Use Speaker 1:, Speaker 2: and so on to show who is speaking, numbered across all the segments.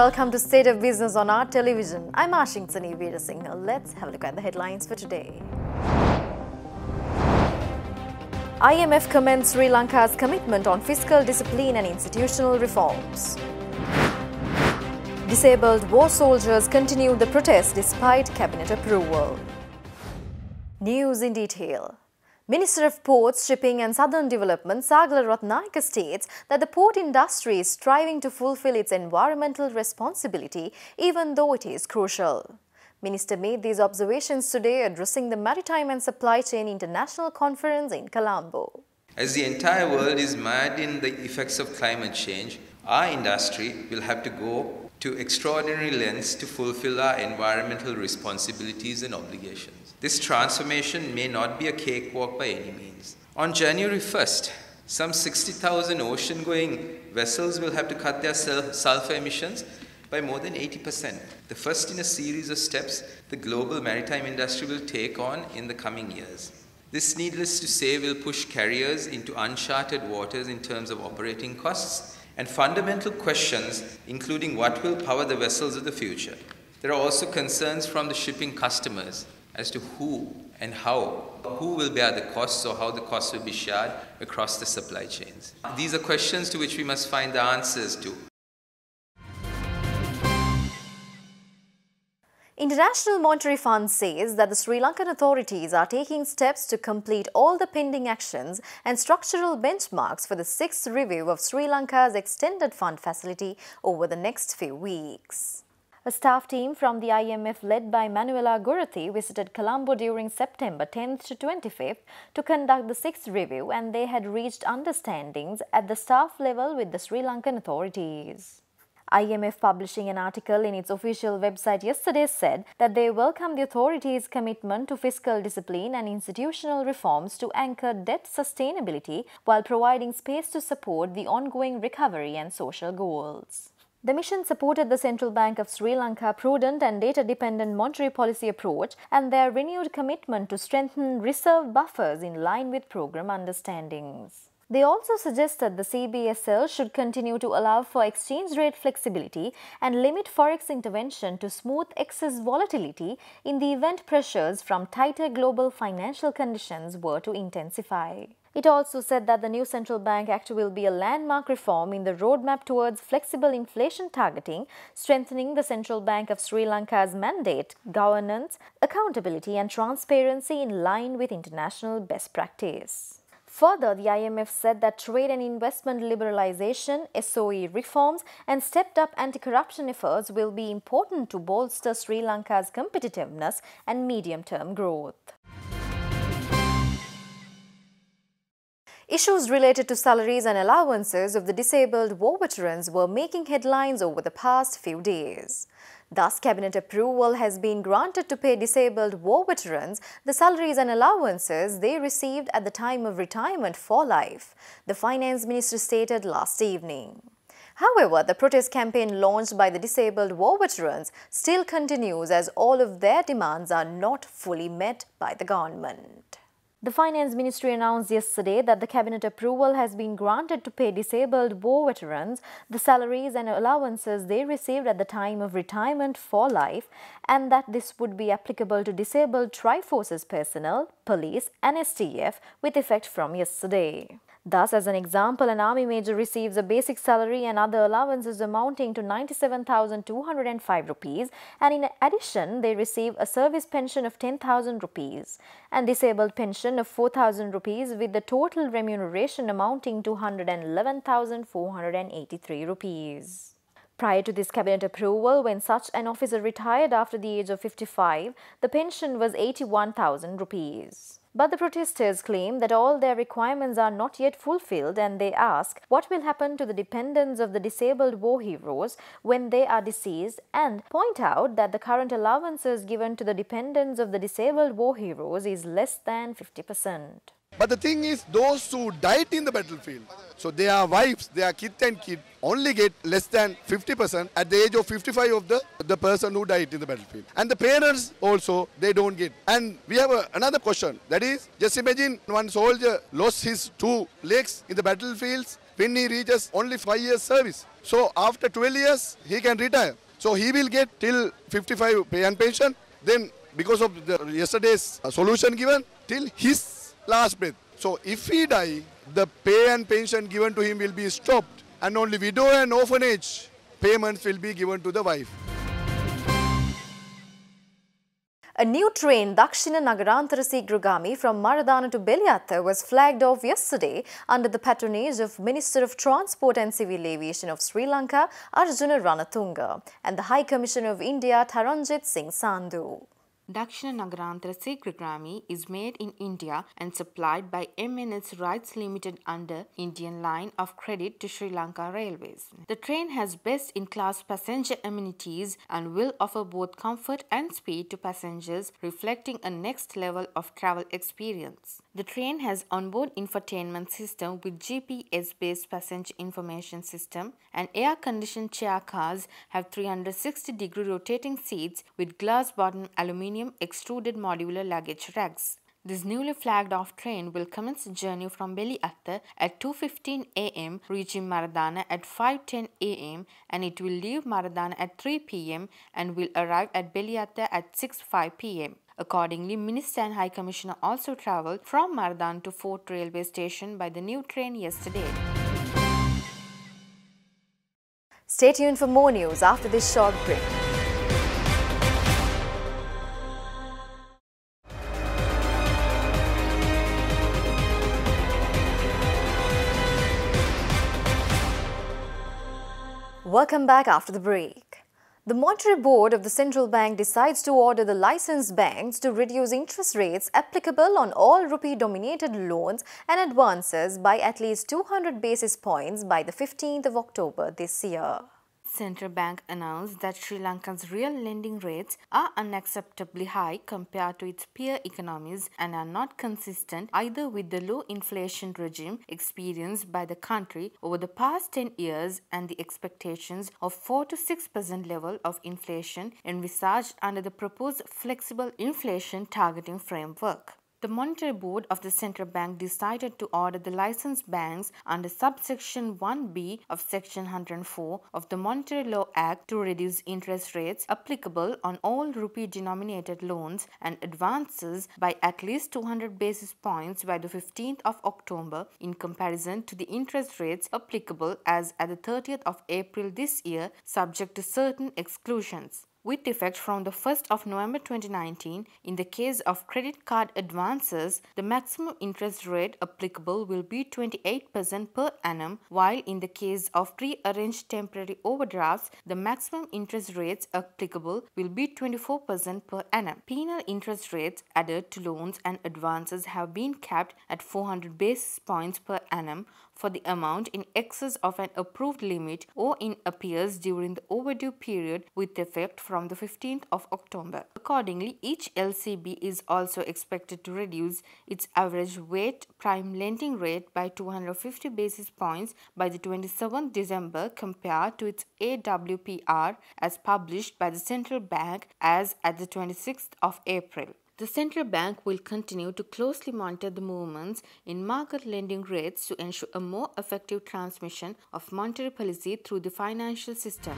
Speaker 1: Welcome to State of Business on ART television. I'm Ashingtani Veerasinghe. Let's have a look at the headlines for today. IMF commends Sri Lanka's commitment on fiscal discipline and institutional reforms. Disabled war soldiers continue the protest despite cabinet approval. News in detail. Minister of Ports, Shipping and Southern Development Sagala Ratnayaka states that the port industry is striving to fulfill its environmental responsibility even though it is crucial. Minister made these observations today addressing the Maritime and Supply Chain International Conference in Colombo.
Speaker 2: As the entire world is mad in the effects of climate change, our industry will have to go to extraordinary lengths to fulfill our environmental responsibilities and obligations. This transformation may not be a cakewalk by any means. On January 1st, some 60,000 ocean going vessels will have to cut their sulfur emissions by more than 80%. The first in a series of steps the global maritime industry will take on in the coming years. This, needless to say, will push carriers into uncharted waters in terms of operating costs and fundamental questions, including what will power the vessels of the future. There are also concerns from the shipping customers as to who and how, who will bear the costs or how the costs will be shared across the supply chains. These are questions to which we must find the answers to.
Speaker 1: International Monetary Fund says that the Sri Lankan authorities are taking steps to complete all the pending actions and structural benchmarks for the sixth review of Sri Lanka's extended fund facility over the next few weeks. A staff team from the IMF led by Manuela Goretti visited Colombo during September 10th to 25th to conduct the sixth review and they had reached understandings at the staff level with the Sri Lankan authorities. IMF publishing an article in its official website yesterday said that they welcome the authorities' commitment to fiscal discipline and institutional reforms to anchor debt sustainability while providing space to support the ongoing recovery and social goals. The mission supported the Central Bank of Sri Lanka prudent and data-dependent monetary policy approach and their renewed commitment to strengthen reserve buffers in line with program understandings. They also suggested the CBSL should continue to allow for exchange rate flexibility and limit forex intervention to smooth excess volatility in the event pressures from tighter global financial conditions were to intensify. It also said that the new central bank act will be a landmark reform in the roadmap towards flexible inflation targeting, strengthening the Central Bank of Sri Lanka's mandate, governance, accountability and transparency in line with international best practice. Further, the IMF said that trade and investment liberalization, SOE reforms, and stepped up anti corruption efforts will be important to bolster Sri Lanka's competitiveness and medium term growth. Issues related to salaries and allowances of the disabled war veterans were making headlines over the past few days. Thus, cabinet approval has been granted to pay disabled war veterans the salaries and allowances they received at the time of retirement for life, the finance minister stated last evening. However, the protest campaign launched by the disabled war veterans still continues as all of their demands are not fully met by the government. The Finance Ministry announced yesterday that the Cabinet approval has been granted to pay disabled war veterans the salaries and allowances they received at the time of retirement for life and that this would be applicable to disabled Triforces personnel, police and STF with effect from yesterday. Thus, as an example, an army major receives a basic salary and other allowances amounting to 97,205 rupees and in addition they receive a service pension of 10,000 rupees and disabled pension of 4,000 rupees with the total remuneration amounting to 111,483 rupees. Prior to this cabinet approval, when such an officer retired after the age of 55, the pension was 81,000 rupees. But the protesters claim that all their requirements are not yet fulfilled and they ask what will happen to the dependents of the disabled war heroes when they are deceased and point out that the current allowances given to the dependents of the disabled war heroes is less than 50%.
Speaker 3: But the thing is, those who died in the battlefield, So their wives, their kid and kid only get less than 50% at the age of 55 of the, the person who died in the battlefield. And the parents also, they don't get. And we have a, another question. That is, just imagine one soldier lost his two legs in the battlefields when he reaches only five years service. So after 12 years, he can retire. So he will get till 55 pay and pension. Then because of the yesterday's solution given, till his last breath. So if he die, the pay and pension given to him will be stopped and only widow and orphanage payments will be given to the wife.
Speaker 1: A new train, Dakshina Nagarantara Sigrugami from Maradana to Beliatta was flagged off yesterday under the patronage of Minister of Transport and Civil Aviation of Sri Lanka, Arjuna Ranatunga, and the High Commissioner of India, Taranjit Singh Sandhu.
Speaker 4: Dakshina Nagarantara Sigrugami is made in India and supplied by MNS RITES Limited under Indian Line of Credit to Sri Lanka Railways. The train has best-in-class passenger amenities and will offer both comfort and speed to passengers, reflecting a next level of travel experience. The train has onboard infotainment system with GPS-based passenger information system and air-conditioned chair cars have 360-degree rotating seats with glass-bottom aluminium extruded modular luggage racks. This newly flagged off train will commence a journey from Beliatta at 2.15 am reaching Maradana at 5.10 am and it will leave Maradana at 3 pm and will arrive at Beliatta at 6.05 pm. Accordingly, Minister and High Commissioner also travelled from Maradana to Fort Railway Station by the new train yesterday.
Speaker 1: Stay tuned for more news after this short break. Welcome back after the break. The Monetary Board of the Central Bank decides to order the licensed banks to reduce interest rates applicable on all rupee-dominated loans and advances by at least 200 basis points by the 15th of October this year.
Speaker 4: Central Bank announced that Sri Lanka's real lending rates are unacceptably high compared to its peer economies and are not consistent either with the low inflation regime experienced by the country over the past 10 years and the expectations of 4 to 6% level of inflation envisaged under the proposed flexible inflation targeting framework. The Monetary Board of the Central Bank decided to order the licensed banks under subsection 1b of section 104 of the Monetary Law Act to reduce interest rates applicable on all rupee denominated loans and advances by at least 200 basis points by the 15th of October in comparison to the interest rates applicable as at the 30th of April this year subject to certain exclusions with effect from the 1st of November 2019, in the case of credit card advances, the maximum interest rate applicable will be 28% per annum, while in the case of pre-arranged temporary overdrafts, the maximum interest rates applicable will be 24% per annum. Penal interest rates added to loans and advances have been capped at 400 basis points per annum for the amount in excess of an approved limit or in arrears during the overdue period with effect from the 15th of October. Accordingly, each LCB is also expected to reduce its average weight prime lending rate by 250 basis points by the 27th December compared to its AWPR as published by the central bank as at the 26th of April. The central bank will continue to closely monitor the movements in market lending rates to ensure a more effective transmission of monetary policy through the financial system.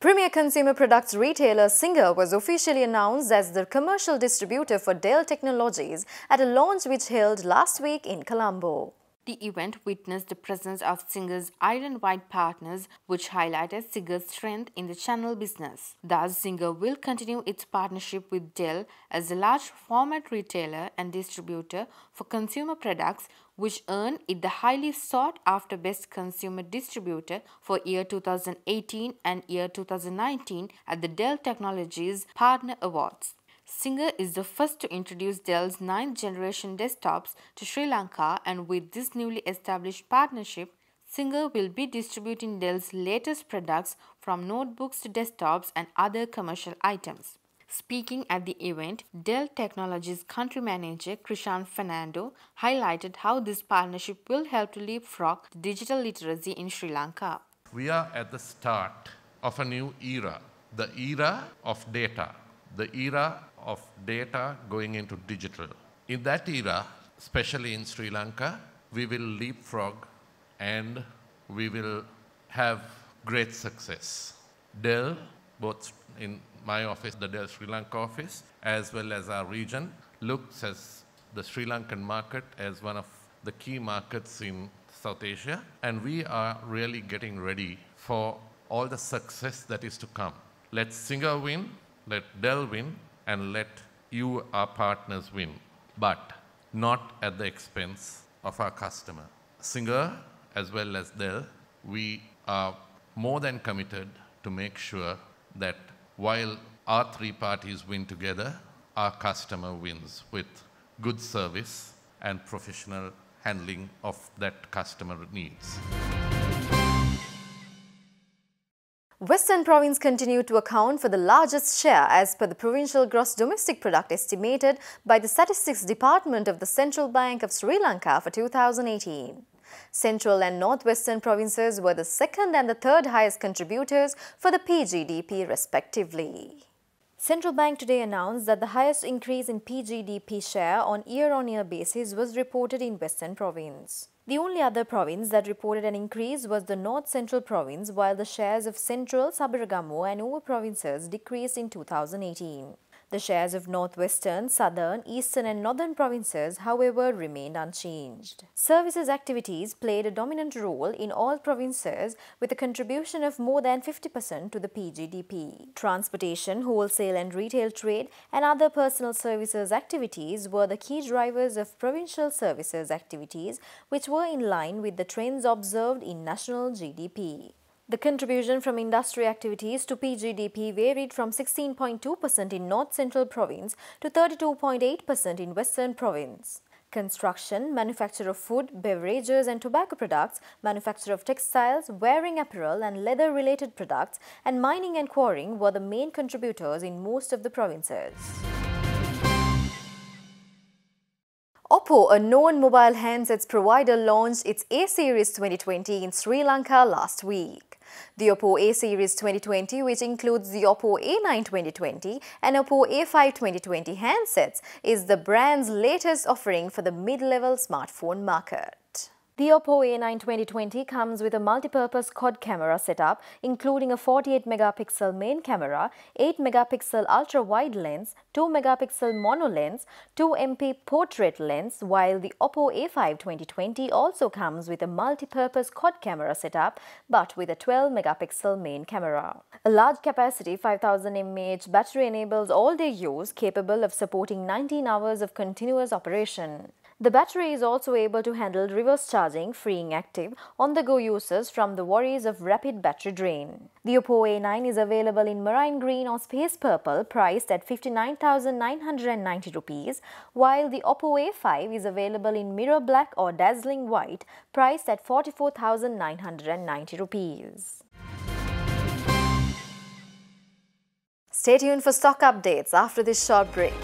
Speaker 1: Premier consumer products retailer Singer was officially announced as the commercial distributor for Dell Technologies at a launch which held last week in Colombo.
Speaker 4: The event witnessed the presence of Singer's island-wide partners, which highlighted Singer's strength in the channel business. Thus, Singer will continue its partnership with Dell as a large format retailer and distributor for consumer products, which earned it the highly sought-after Best Consumer Distributor for year 2018 and year 2019 at the Dell Technologies Partner Awards. Singer is the first to introduce Dell's ninth generation desktops to Sri Lanka and with this newly established partnership, Singer will be distributing Dell's latest products from notebooks to desktops and other commercial items. Speaking at the event, Dell Technologies country manager Krishan Fernando highlighted how this partnership will help to leapfrog digital literacy in Sri Lanka.
Speaker 5: We are at the start of a new era, the era of data, the era of data going into digital. In that era, especially in Sri Lanka, we will leapfrog and we will have great success. Dell, both in my office, the Dell Sri Lanka office, as well as our region, looks as the Sri Lankan market as one of the key markets in South Asia, and we are really getting ready for all the success that is to come. Let Singer win, let Dell win, and let you, our partners, win, but not at the expense of our customer. Singer, as well as Dell, we are more than committed to make sure that while our three parties win together, our customer wins with good service and professional handling of that customer needs.
Speaker 1: Western Province continued to account for the largest share as per the provincial gross domestic product estimated by the Statistics Department of the Central Bank of Sri Lanka for 2018. Central and Northwestern provinces were the second and the third highest contributors for the PGDP respectively. Central Bank today announced that the highest increase in PGDP share on year-on-year -year basis was reported in Western Province. The only other province that reported an increase was the North Central Province, while the shares of Central, Sabaragamuwa and Uva provinces decreased in 2018. The shares of northwestern, southern, eastern and northern provinces, however, remained unchanged. Services activities played a dominant role in all provinces with a contribution of more than 50% to the PGDP. Transportation, wholesale and retail trade and other personal services activities were the key drivers of provincial services activities which were in line with the trends observed in national GDP. The contribution from industry activities to PGDP varied from 16.2% in North Central Province to 32.8% in Western Province. Construction, manufacture of food, beverages and tobacco products, manufacture of textiles, wearing apparel and leather-related products, and mining and quarrying were the main contributors in most of the provinces. Oppo, a known mobile handsets provider, launched its A-Series 2020 in Sri Lanka last week. The Oppo A Series 2020, which includes the Oppo A9 2020 and Oppo A5 2020 handsets, is the brand's latest offering for the mid-level smartphone market. The Oppo A9 2020 comes with a multi-purpose quad camera setup including a 48 megapixel main camera, 8 megapixel ultra-wide lens, 2 megapixel mono lens, 2 MP portrait lens while the Oppo A5 2020 also comes with a multi-purpose quad camera setup but with a 12 megapixel main camera. A large capacity 5000 mAh battery enables all-day use capable of supporting 19 hours of continuous operation. The battery is also able to handle reverse charging, freeing active on-the-go users from the worries of rapid battery drain. The Oppo A9 is available in marine green or space purple priced at 59,990 rupees, while the Oppo A5 is available in mirror black or dazzling white priced at 44,990 rupees. Stay tuned for stock updates after this short break.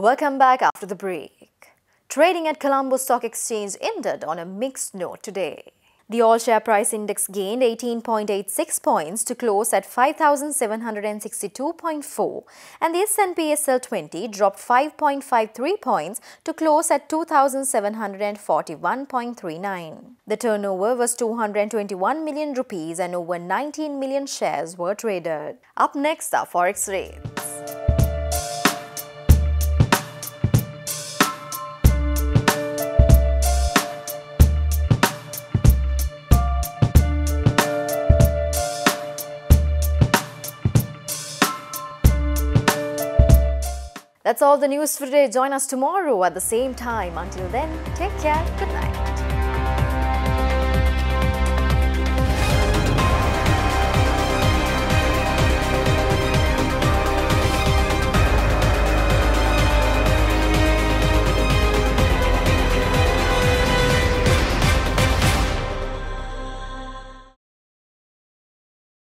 Speaker 1: Welcome back after the break. Trading at Colombo Stock Exchange ended on a mixed note today. The all share price index gained 18.86 points to close at 5762.4 and the S&P SL20 dropped 5.53 points to close at 2741.39. The turnover was 221 million rupees and over 19 million shares were traded. Up next are forex rates. That's all the news for today. Join us tomorrow at the same time. Until then, take care. Good night.